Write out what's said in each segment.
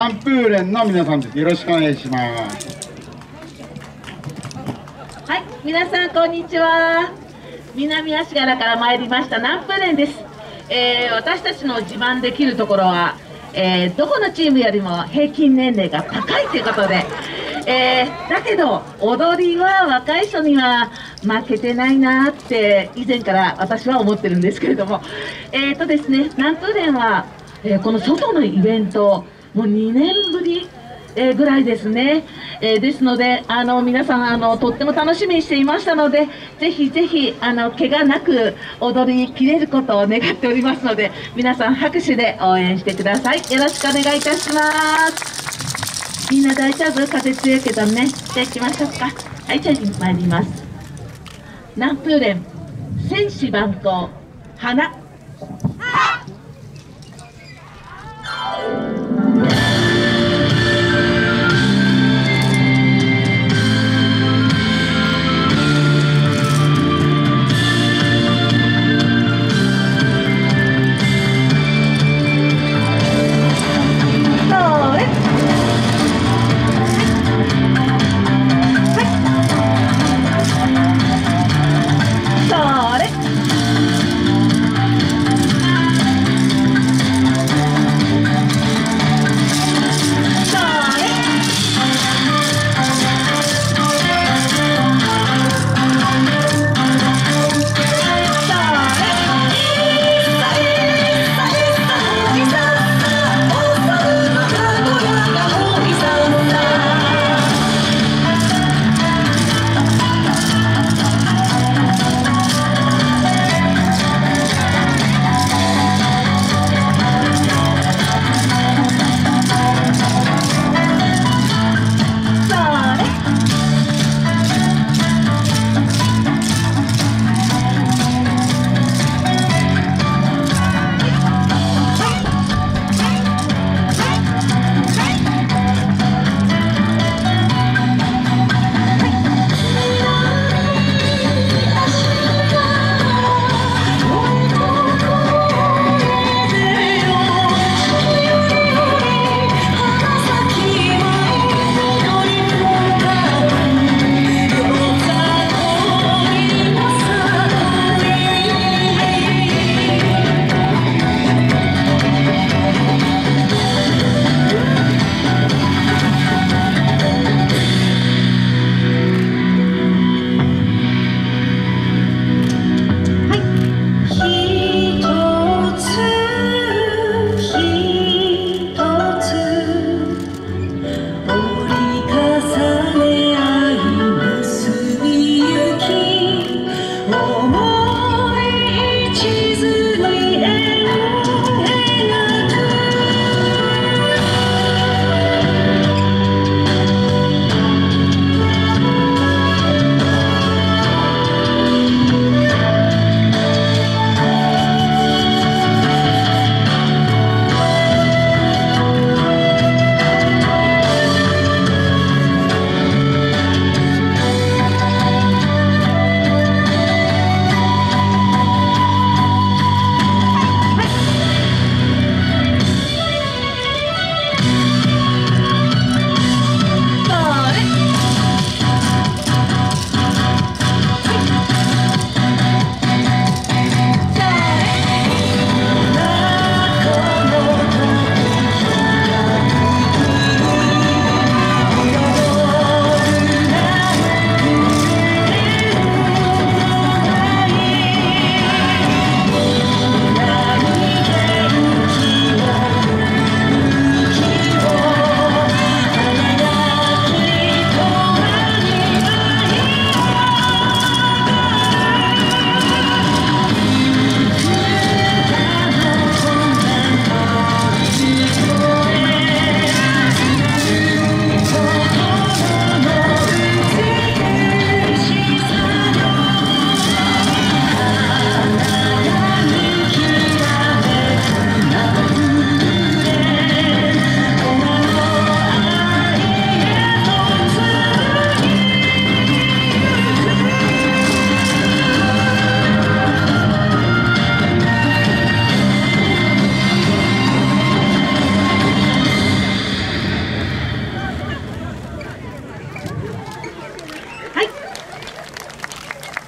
アンプーレンの皆さんです。よろしくお願いします。はい、皆さんこんにちは。南足柄から参りましたナンプレンです。えー、私たちの自慢できるところは、えー、どこのチームよりも平均年齢が高いということで、えー、だけど踊りは若い人には負けてないなって以前から私は思ってるんですけれども、えーとですね、ナンプレンは、えー、この外のイベントもう2年ぶりえー、ぐらいですね、えー、ですのであの皆さんあのとっても楽しみにしていましたのでぜひぜひあの怪我なく踊りきれることを願っておりますので皆さん拍手で応援してください。よろしくお願いいたします。みんな大丈夫？風強いけどね。じゃあ行きましょうか。はいじゃあ参ります。南風連戦士万行花。Thank you.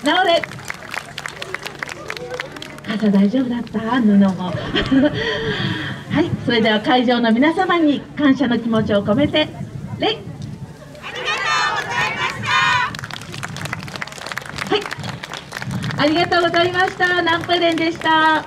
直れ。傘大丈夫だった？布も。はいそれでは会場の皆様に感謝の気持ちを込めてありがとうございましたはい。ありがとうございました。ナンプレンでした。